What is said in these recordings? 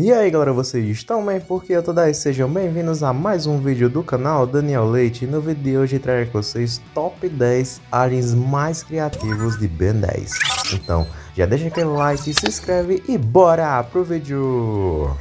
E aí galera, vocês estão bem? Porque eu tô daí, sejam bem-vindos a mais um vídeo do canal Daniel Leite. No vídeo de hoje trago com vocês top 10 aliens mais criativos de Ben 10. Então, já deixa aquele like, se inscreve e bora pro vídeo!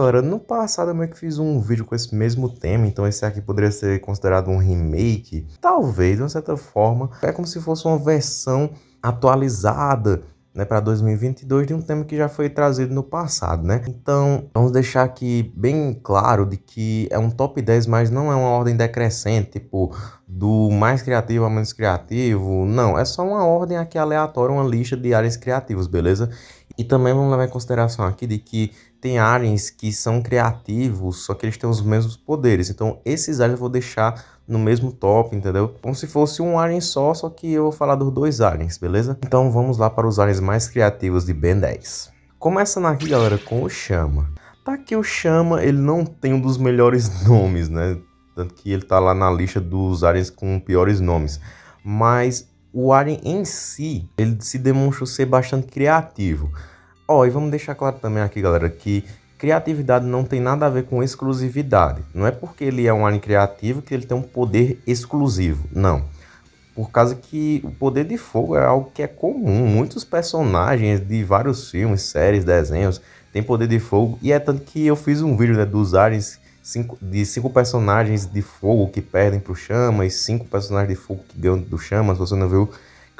Agora, no passado eu meio que fiz um vídeo com esse mesmo tema, então esse aqui poderia ser considerado um remake. Talvez, de uma certa forma, é como se fosse uma versão atualizada né, para 2022 de um tema que já foi trazido no passado, né? Então, vamos deixar aqui bem claro de que é um top 10, mas não é uma ordem decrescente, tipo, do mais criativo ao menos criativo. Não, é só uma ordem aqui aleatória, uma lista de áreas criativos, beleza? E também vamos levar em consideração aqui de que tem aliens que são criativos, só que eles têm os mesmos poderes. Então, esses aliens eu vou deixar no mesmo top, entendeu? Como se fosse um alien só, só que eu vou falar dos dois aliens, beleza? Então, vamos lá para os aliens mais criativos de Ben 10. Começando aqui, galera, com o Chama. Tá aqui o Chama, ele não tem um dos melhores nomes, né? Tanto que ele tá lá na lista dos aliens com piores nomes. Mas o alien em si, ele se demonstra ser bastante criativo. Ó, oh, e vamos deixar claro também aqui, galera, que criatividade não tem nada a ver com exclusividade. Não é porque ele é um alien criativo que ele tem um poder exclusivo. Não. Por causa que o poder de fogo é algo que é comum. Muitos personagens de vários filmes, séries, desenhos têm poder de fogo. E é tanto que eu fiz um vídeo né, dos aliens cinco, de cinco personagens de fogo que perdem pro chama e cinco personagens de fogo que ganham do chama. Se você não viu,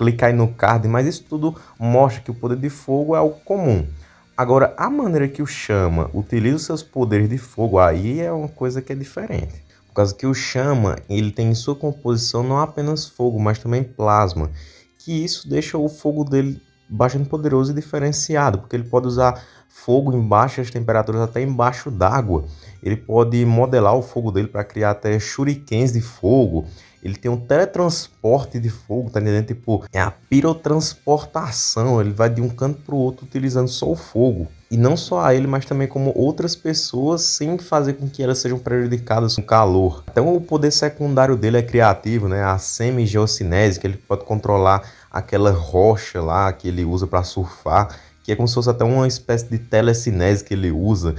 clicar aí no card, mas isso tudo mostra que o poder de fogo é o comum. Agora, a maneira que o Chama utiliza os seus poderes de fogo aí é uma coisa que é diferente. Por causa que o Chama, ele tem em sua composição não apenas fogo, mas também plasma. Que isso deixa o fogo dele bastante poderoso e diferenciado, porque ele pode usar fogo em baixas temperaturas até embaixo d'água. Ele pode modelar o fogo dele para criar até shurikens de fogo. Ele tem um teletransporte de fogo, tá entendendo? Tipo, é a pirotransportação. Ele vai de um canto para o outro utilizando só o fogo. E não só a ele, mas também como outras pessoas, sem fazer com que elas sejam prejudicadas com calor. Até o poder secundário dele é criativo, né? A semi-geocinese, que ele pode controlar aquela rocha lá que ele usa para surfar que é como se fosse até uma espécie de telecinese que ele usa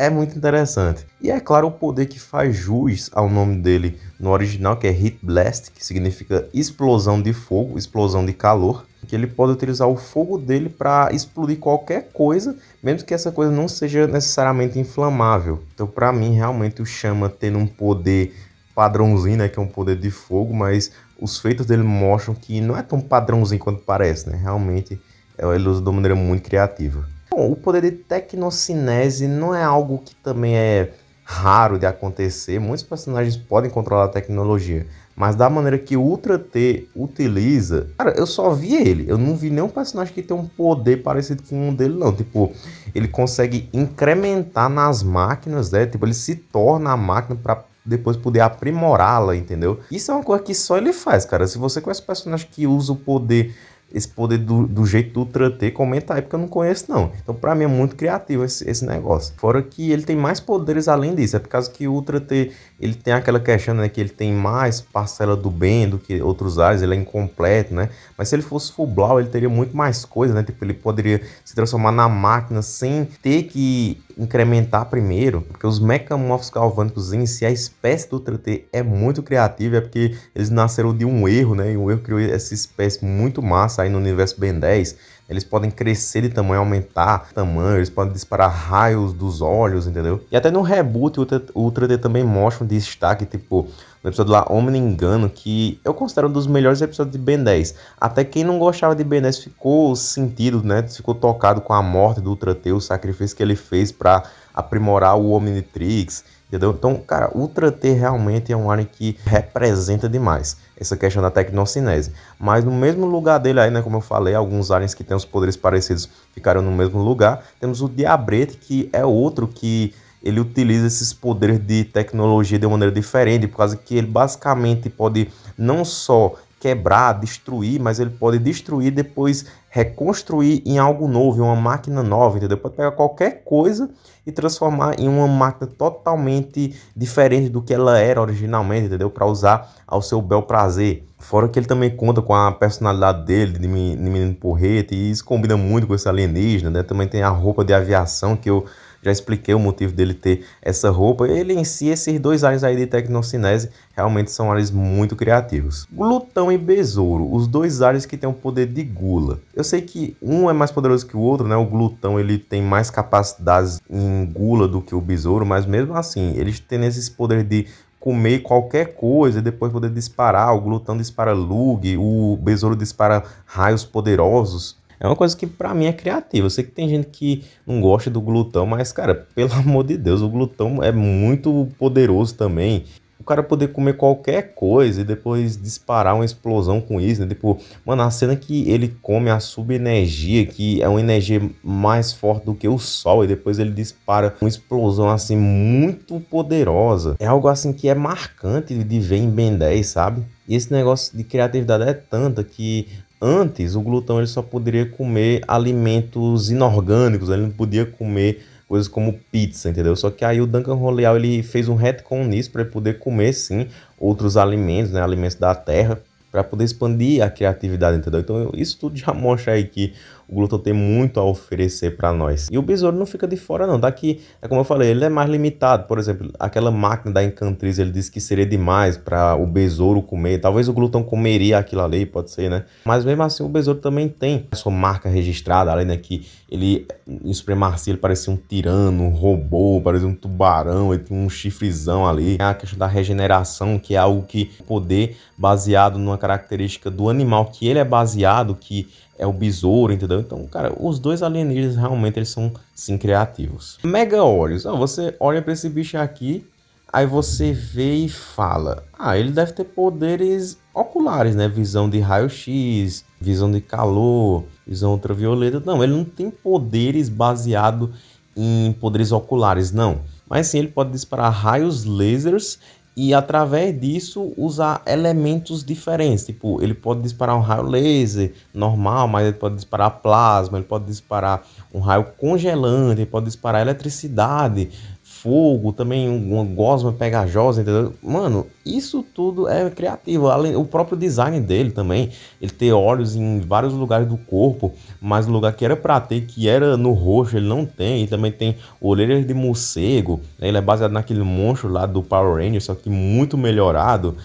é muito interessante. E é claro o poder que faz jus ao nome dele no original, que é Heat Blast, que significa explosão de fogo, explosão de calor, que ele pode utilizar o fogo dele para explodir qualquer coisa, mesmo que essa coisa não seja necessariamente inflamável. Então, para mim, realmente o chama tendo um poder padrãozinho, né, que é um poder de fogo, mas os feitos dele mostram que não é tão padrãozinho quanto parece, né? Realmente ele usa de uma maneira muito criativa. Bom, o poder de tecnocinese não é algo que também é raro de acontecer. Muitos personagens podem controlar a tecnologia, mas da maneira que o Ultra T utiliza, cara, eu só vi ele. Eu não vi nenhum personagem que tem um poder parecido com um dele, não. Tipo, ele consegue incrementar nas máquinas, né? Tipo, ele se torna a máquina para depois poder aprimorá-la, entendeu? Isso é uma coisa que só ele faz, cara. Se você conhece um personagem que usa o poder esse poder do, do jeito do Ultra T, comenta aí porque eu não conheço não. Então para mim é muito criativo esse, esse negócio. Fora que ele tem mais poderes além disso, é por causa que o Ultra T, ele tem aquela questão, né, que ele tem mais parcela do bem do que outros áreas, ele é incompleto, né? Mas se ele fosse full blau, ele teria muito mais coisa, né? Tipo, ele poderia se transformar na máquina sem ter que incrementar primeiro, porque os mecamorfos galvânicos em si, a espécie do Ultra T é muito criativa, é porque eles nasceram de um erro, né? E o erro criou essa espécie muito massa aí no universo Ben 10. Eles podem crescer de tamanho, aumentar de tamanho, eles podem disparar raios dos olhos, entendeu? E até no reboot, o Ultra, T também mostra um destaque, tipo, no episódio lá, Homem Engano, que eu considero um dos melhores episódios de Ben 10. Até quem não gostava de Ben 10 ficou sentido, né? Ficou tocado com a morte do Ultra T, o sacrifício que ele fez para aprimorar o Omnitrix, entendeu? Então, cara, Ultra T realmente é um alien que representa demais essa questão da tecnocinese. Mas no mesmo lugar dele aí, né, como eu falei, alguns aliens que têm os poderes parecidos ficaram no mesmo lugar. Temos o Diabrete, que é outro que ele utiliza esses poderes de tecnologia de uma maneira diferente, por causa que ele basicamente pode não só quebrar, destruir, mas ele pode destruir depois reconstruir em algo novo, em uma máquina nova, entendeu? Pode pegar qualquer coisa e transformar em uma máquina totalmente diferente do que ela era originalmente, entendeu? Para usar ao seu bel prazer. Fora que ele também conta com a personalidade dele, de menino porrete, e isso combina muito com esse alienígena, né? Também tem a roupa de aviação que eu já expliquei o motivo dele ter essa roupa. Ele em si, esses dois aliens aí de Tecnocinese, realmente são aliens muito criativos. Glutão e Besouro, os dois aliens que têm o poder de gula. Eu sei que um é mais poderoso que o outro, né? O Glutão ele tem mais capacidades em gula do que o Besouro, mas mesmo assim, eles têm esse poder de comer qualquer coisa e depois poder disparar. O glutão dispara lug, o besouro dispara raios poderosos. É uma coisa que para mim é criativa. Eu sei que tem gente que não gosta do glutão, mas cara, pelo amor de Deus, o glutão é muito poderoso também. O cara poder comer qualquer coisa e depois disparar uma explosão com isso, né? Tipo, mano, a cena que ele come a subenergia, que é uma energia mais forte do que o sol, e depois ele dispara uma explosão assim muito poderosa. É algo assim que é marcante de ver em Ben 10, sabe? E esse negócio de criatividade é tanta que Antes, o glutão ele só poderia comer alimentos inorgânicos, ele não podia comer coisas como pizza, entendeu? Só que aí o Duncan Roleal ele fez um retcon nisso para poder comer sim outros alimentos, né, alimentos da terra para poder expandir a criatividade, entendeu? Então isso tudo já mostra aí que o Glutton tem muito a oferecer para nós. E o besouro não fica de fora não, daqui, é como eu falei, ele é mais limitado, por exemplo, aquela máquina da Encantriz, ele disse que seria demais para o besouro comer, talvez o Glutton comeria aquilo ali, pode ser, né? Mas mesmo assim o besouro também tem a sua marca registrada, além daqui, ele em supremacia ele parecia um tirano, um robô, parecia um tubarão, ele tinha um chifrezão ali. A questão da regeneração, que é algo que poder baseado numa característica do animal que ele é baseado, que é o besouro, entendeu? Então, cara, os dois alienígenas realmente eles são sim criativos. Mega olhos. Ah, você olha para esse bicho aqui, aí você vê e fala: "Ah, ele deve ter poderes oculares, né? Visão de raio-x, visão de calor, visão ultravioleta. Não, ele não tem poderes baseado em poderes oculares, não. Mas sim, ele pode disparar raios lasers e através disso usar elementos diferentes. Tipo, ele pode disparar um raio laser normal, mas ele pode disparar plasma, ele pode disparar um raio congelante, ele pode disparar eletricidade, fogo, também uma gosma pegajosa, entendeu? Mano, isso tudo é criativo. Além, o próprio design dele também, ele ter olhos em vários lugares do corpo, mas o lugar que era pra ter, que era no rosto, ele não tem. E também tem orelhas de morcego, né? ele é baseado naquele monstro lá do Power Rangers, só que muito melhorado.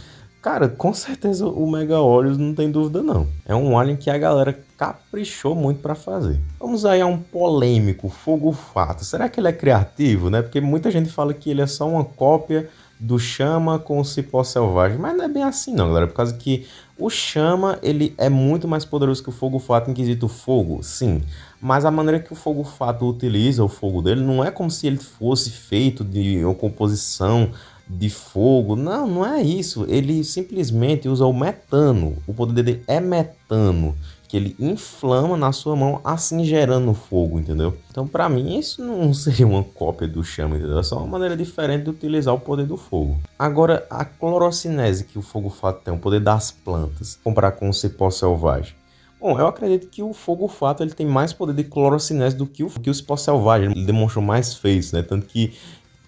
Cara, com certeza o Mega Olhos não tem dúvida não. É um alien que a galera caprichou muito para fazer. Vamos aí a um polêmico, Fogo Fato. Será que ele é criativo, né? Porque muita gente fala que ele é só uma cópia do Chama com o Cipó Selvagem, mas não é bem assim não, galera, por causa que o Chama, ele é muito mais poderoso que o Fogo Fato em quesito fogo, sim, mas a maneira que o Fogo Fato utiliza o fogo dele não é como se ele fosse feito de uma composição de fogo. Não, não é isso. Ele simplesmente usa o metano. O poder dele é metano, que ele inflama na sua mão, assim gerando fogo, entendeu? Então, para mim, isso não seria uma cópia do chama, entendeu? É só uma maneira diferente de utilizar o poder do fogo. Agora, a clorocinese que o fogo fato tem, o poder das plantas, comparar com o cipó selvagem. Bom, eu acredito que o fogo fato ele tem mais poder de clorocinese do que o, que o cipó selvagem. Ele demonstrou mais feitos, né? Tanto que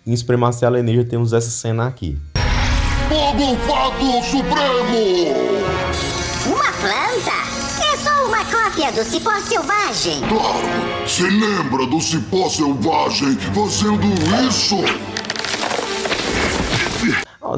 em Supremacia Alienígena temos essa cena aqui. Fogo Fato Supremo! Uma planta? É só uma cópia do cipó selvagem. Claro! Se lembra do cipó selvagem fazendo isso?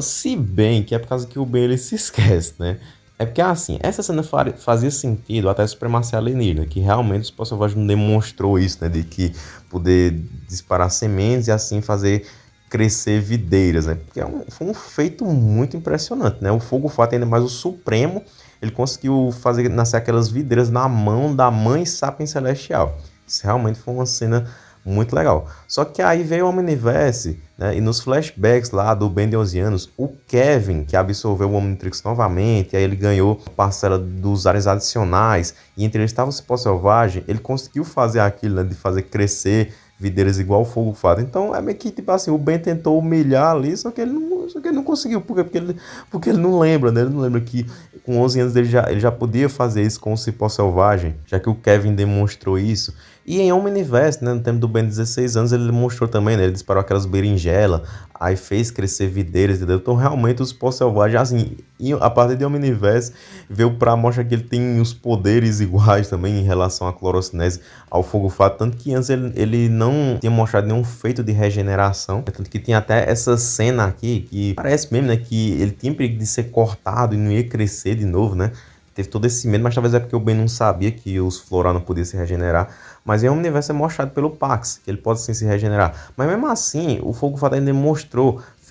Se bem que é por causa que o Ben ele se esquece, né? É porque, assim, essa cena fazia sentido até a supremacia alienígena, que realmente o Cipó Selvagem demonstrou isso, né? De que poder disparar sementes e assim fazer crescer videiras, né? Porque é um, foi um feito muito impressionante, né? O fogo fato, ainda mais o Supremo, ele conseguiu fazer nascer aquelas videiras na mão da mãe Sapiens Celestial. Isso realmente foi uma cena muito legal. Só que aí veio o Omniverse, né? E nos flashbacks lá do Ben de 11 anos, o Kevin, que absorveu o Omnitrix novamente, aí ele ganhou parcela dos áreas adicionais, e entre eles estava o Cipó Selvagem, ele conseguiu fazer aquilo, né? De fazer crescer videiras igual Fogo Fato. Então é meio que tipo assim, o Ben tentou humilhar ali, só que ele não, só que ele não conseguiu. Por quê? Porque ele, porque ele não lembra, né? Ele não lembra que com 11 anos ele já, ele já podia fazer isso com o Cipó Selvagem, já que o Kevin demonstrou isso. E em Omniverse, né, no tempo do Ben 16 anos, ele mostrou também, né, ele disparou aquelas berinjelas, aí fez crescer videiras, entendeu? Então realmente os pós selvagens, assim, a partir de Omniverse, veio pra mostrar que ele tem os poderes iguais também em relação à clorocinese, ao fogo fato, tanto que antes ele, ele não tinha mostrado nenhum feito de regeneração, tanto que tinha até essa cena aqui, que parece mesmo, né, que ele tinha perigo de ser cortado e não ia crescer de novo, né? Teve todo esse medo, mas talvez é porque o Ben não sabia que os floral não podiam se regenerar. Mas em um universo é mostrado pelo Pax, que ele pode sim se regenerar. Mas mesmo assim, o Fogo Fatal ainda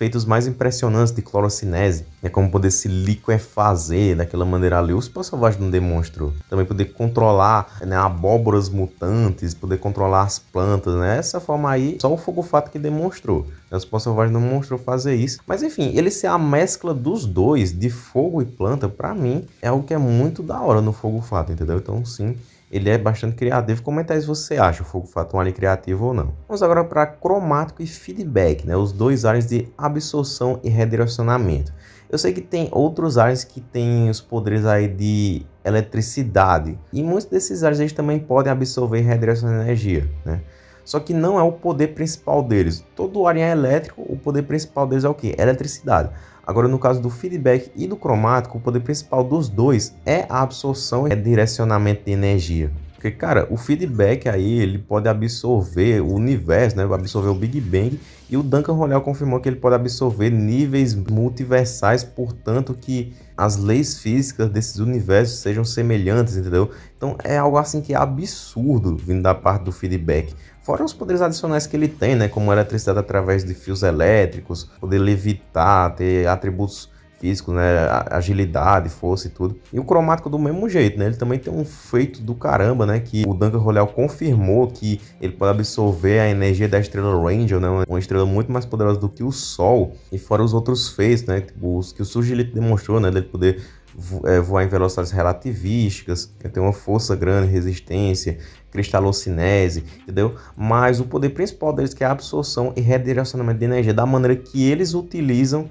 mostrou feitos mais impressionantes de clorocinese, né, como poder se liquefazer daquela maneira ali. O Super Selvagem não demonstrou. Também poder controlar né, abóboras mutantes, poder controlar as plantas, né? Essa forma aí, só o Fogo Fato que demonstrou. O Super Selvagem não mostrou fazer isso. Mas enfim, ele ser a mescla dos dois, de fogo e planta, para mim, é algo que é muito da hora no Fogo Fato, entendeu? Então sim, ele é bastante criativo. Comenta aí se você acha o Fogo Fato um alien criativo ou não. Vamos agora para cromático e feedback, né? os dois áreas de absorção e redirecionamento. Eu sei que tem outros áreas que têm os poderes aí de eletricidade e muitos desses áreas eles também podem absorver e redirecionar energia, né? Só que não é o poder principal deles. Todo área é elétrico, o poder principal deles é o que? Eletricidade. Agora, no caso do feedback e do cromático, o poder principal dos dois é a absorção e direcionamento de energia. Porque, cara, o feedback aí, ele pode absorver o universo, né? Absorver o Big Bang. E o Duncan Royal confirmou que ele pode absorver níveis multiversais, portanto que as leis físicas desses universos sejam semelhantes, entendeu? Então é algo assim que é absurdo vindo da parte do feedback. Fora os poderes adicionais que ele tem, né? Como eletricidade através de fios elétricos, poder levitar, ter atributos físicos, né? Agilidade, força e tudo. E o cromático do mesmo jeito, né? Ele também tem um feito do caramba, né? Que o Duncan Royal confirmou que ele pode absorver a energia da estrela Ranger, né? Uma estrela muito mais poderosa do que o Sol. E fora os outros feitos, né? Os que o Surgilito demonstrou, né? Dele poder voar em velocidades relativísticas, ter uma força grande, resistência, cristalocinese, entendeu? Mas o poder principal deles, que é a absorção e redirecionamento de energia, da maneira que eles utilizam,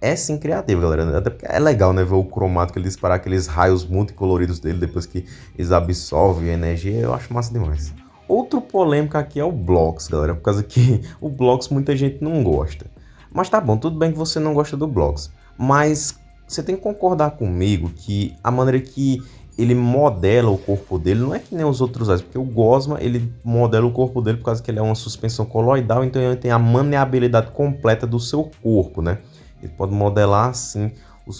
é sim criativo, galera. Até porque é legal, né? Ver o cromático ele disparar aqueles raios multicoloridos dele depois que eles absorvem a energia. Eu acho massa demais. Outro polêmico aqui é o Blocks, galera. Por causa que o Blocks muita gente não gosta. Mas tá bom, tudo bem que você não gosta do Blocks. Mas você tem que concordar comigo que a maneira que ele modela o corpo dele, não é que nem os outros aliens, porque o Gosma ele modela o corpo dele por causa que ele é uma suspensão coloidal, então ele tem a maneabilidade completa do seu corpo, né? Ele pode modelar assim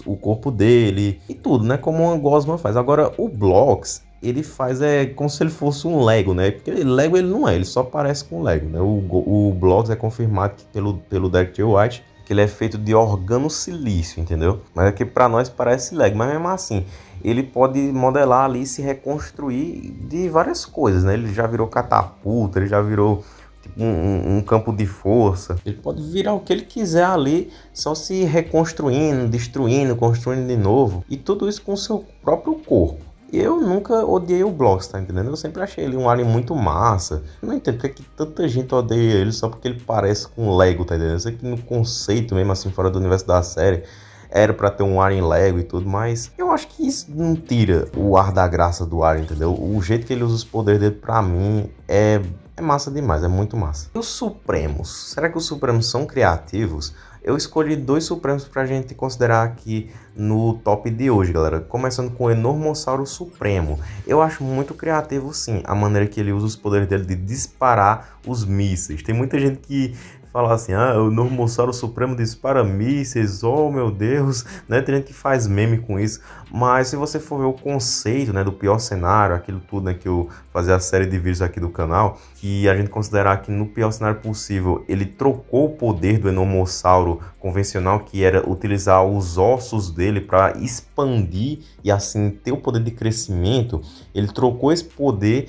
o, corpo dele e tudo, né? Como o Gosma faz. Agora o Blocks ele faz é como se ele fosse um Lego, né? Porque Lego ele não é, ele só parece com Lego, né? O, o Blocks é confirmado pelo, pelo Derek J. White que ele é feito de organosilício, entendeu? Mas aqui para nós parece Lego, mas mesmo assim, ele pode modelar ali e se reconstruir de várias coisas, né? Ele já virou catapulta, ele já virou tipo, um, um, campo de força. Ele pode virar o que ele quiser ali, só se reconstruindo, destruindo, construindo de novo. E tudo isso com o seu próprio corpo. Eu nunca odiei o Blocks, tá entendendo? Eu sempre achei ele um alien muito massa. Eu não entendo porque que tanta gente odeia ele só porque ele parece com Lego, tá entendendo? Eu sei que no conceito mesmo, assim, fora do universo da série, era para ter um alien Lego e tudo, mas eu acho que isso não tira o ar da graça do alien, entendeu? O jeito que ele usa os poderes dele, pra mim, é, é massa demais, é muito massa. E os Supremos? Será que os Supremos são criativos? Eu escolhi dois Supremos para a gente considerar aqui no top de hoje, galera. Começando com o Enormossauro Supremo. Eu acho muito criativo, sim, a maneira que ele usa os poderes dele de disparar os mísseis. Tem muita gente que falar assim, ah, o Normossauro Supremo dispara mísseis, oh meu Deus, né? Tem gente que faz meme com isso, mas se você for ver o conceito, né, do pior cenário, aquilo tudo, né, que eu fazer a série de vídeos aqui do canal, que a gente considerar que no pior cenário possível, ele trocou o poder do Enormossauro convencional, que era utilizar os ossos dele para expandir e assim ter o poder de crescimento, ele trocou esse poder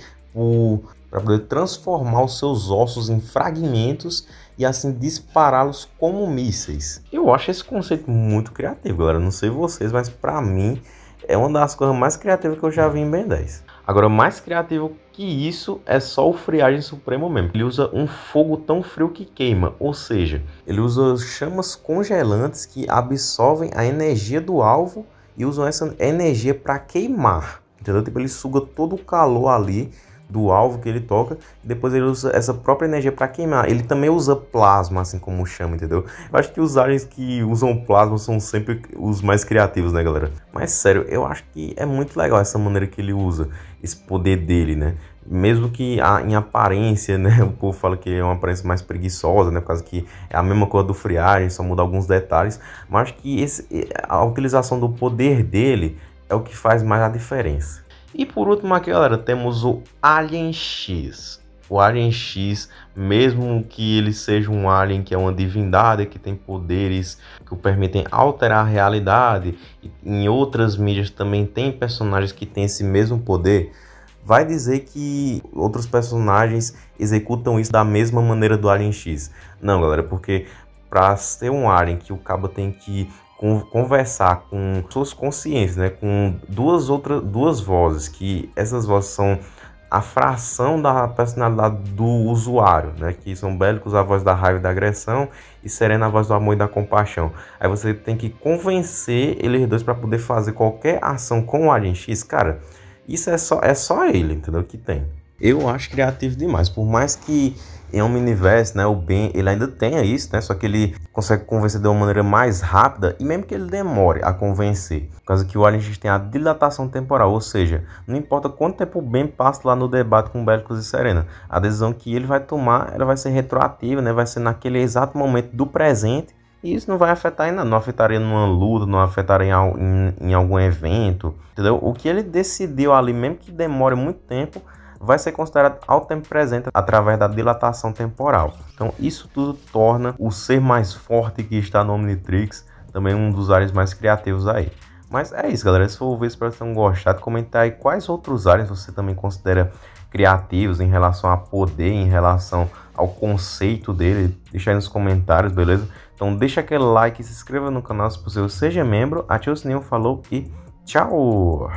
para poder transformar os seus ossos em fragmentos e assim dispará-los como mísseis. Eu acho esse conceito muito criativo, galera. Não sei vocês, mas para mim é uma das coisas mais criativas que eu já vi em Ben 10. Agora, mais criativo que isso é só o Friagem Supremo mesmo. Ele usa um fogo tão frio que queima, ou seja, ele usa chamas congelantes que absorvem a energia do alvo e usam essa energia para queimar. Entendeu? Tipo, ele suga todo o calor ali do alvo que ele toca, e depois ele usa essa própria energia para queimar. Ele também usa plasma, assim como chama, entendeu? Eu acho que os aliens que usam plasma são sempre os mais criativos, né, galera? Mas sério, eu acho que é muito legal essa maneira que ele usa, esse poder dele, né? Mesmo que a, em aparência, né, o povo fala que é uma aparência mais preguiçosa, né, por causa que é a mesma coisa do friagem, só muda alguns detalhes, mas acho que esse, a utilização do poder dele é o que faz mais a diferença. E por último aqui, galera, temos o Alien X. O Alien X, mesmo que ele seja um alien que é uma divindade, que tem poderes que o permitem alterar a realidade, em outras mídias também tem personagens que têm esse mesmo poder, vai dizer que outros personagens executam isso da mesma maneira do Alien X. Não, galera, porque para ser um alien que o cabo tem que conversar com suas consciências, né, com duas outras duas vozes, que essas vozes são a fração da personalidade do usuário, né, que são bélicos a voz da raiva e da agressão e serena a voz do amor e da compaixão. Aí você tem que convencer eles dois para poder fazer qualquer ação com o Alien X, cara. Isso é só é só ele, entendeu? Que tem. Eu acho criativo demais, por mais que em Omniverse, né, o Ben, ele ainda tenha isso, né, só que ele consegue convencer de uma maneira mais rápida e mesmo que ele demore a convencer, por causa que o Alien tem a dilatação temporal, ou seja, não importa quanto tempo o Ben passa lá no debate com Bélicos e Serena, a decisão que ele vai tomar, ela vai ser retroativa, né, vai ser naquele exato momento do presente e isso não vai afetar ainda, não afetaria numa luta, não afetaria em, em, em algum evento, entendeu? O que ele decidiu ali, mesmo que demore muito tempo, vai ser considerado ao tempo presente através da dilatação temporal. Então, isso tudo torna o ser mais forte que está no Omnitrix também um dos áreas mais criativos aí. Mas é isso, galera. Se for ver, espero que tenham gostado. Comentar aí quais outros áreas você também considera criativos em relação a poder, em relação ao conceito dele. Deixa aí nos comentários, beleza? Então deixa aquele like, se inscreva no canal se possível, seja membro, ative o sininho, falou e tchau!